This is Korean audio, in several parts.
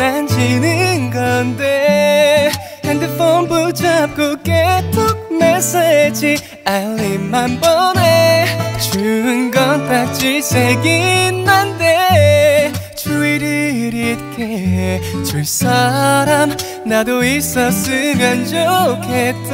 난 지는 건데 핸드폰 붙잡고 깨톡 메시지 알림만 보내. 주은 건 딱지색인 난데 주의를 잊게 줄 사람 나도 있었으면 좋겠다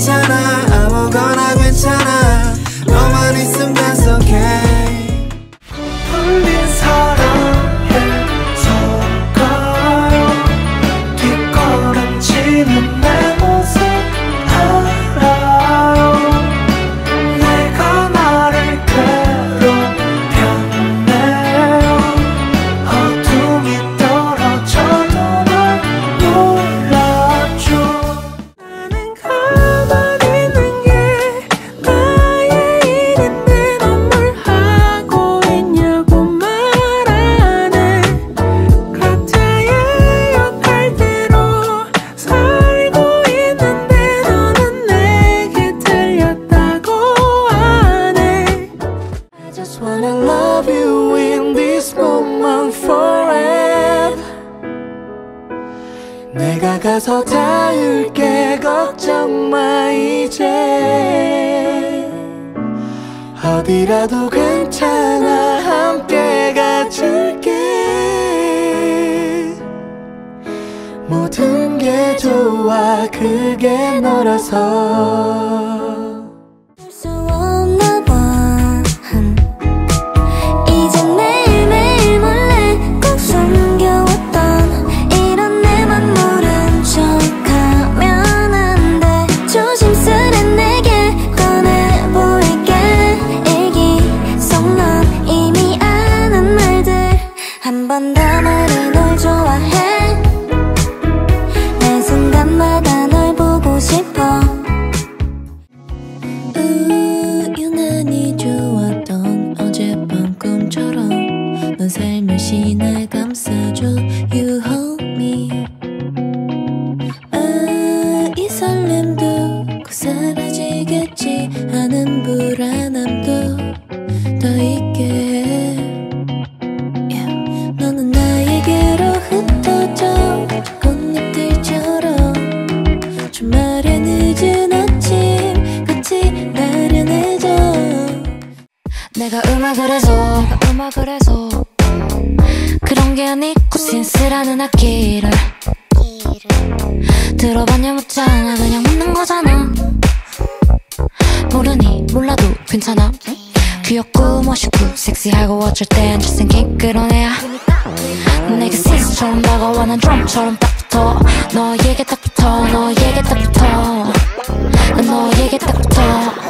괜찮아 wanna love you in this moment forever 내가 가서 닿을게 걱정 마 이제 어디라도 괜찮아 함께 가줄게 모든 게 좋아 그게 너라서 해서 그런 게 아니고 센스라는 악기를 들어봤냐 묻잖아. 그냥 묻는 거잖아. 모르니 몰라도 괜찮아. 귀엽고 멋있고 섹시하고 어쩔 땐 잘생긴 그런 애야. 내게 시스처럼 다가와 난 드럼처럼 딱 붙어. 너에게 딱 붙어 너에게 딱 붙어. 난 너에게 딱 붙어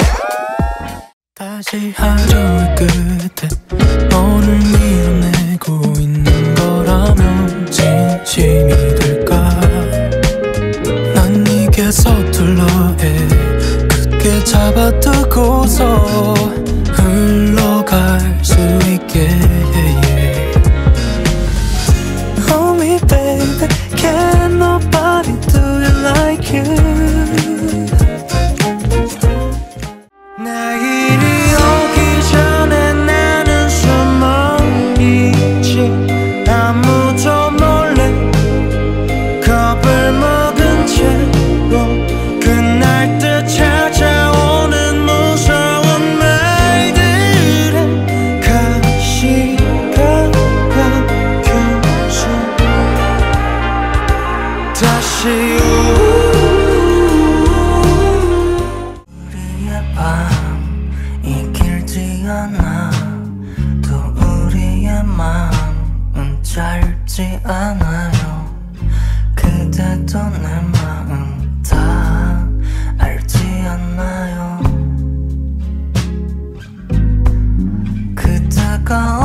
다시 하루 끝에 너를 밀어내고 있는 거라면 진심이 될까? 난 네게 서툴러해 굳게 잡아두고서 흘러갈 수 있게 아쉬움 우리의 밤 이길지 않아. 또 우리의 마음은 짧지 않아요. 그대도 내 마음 다 알지 않나요? 그대가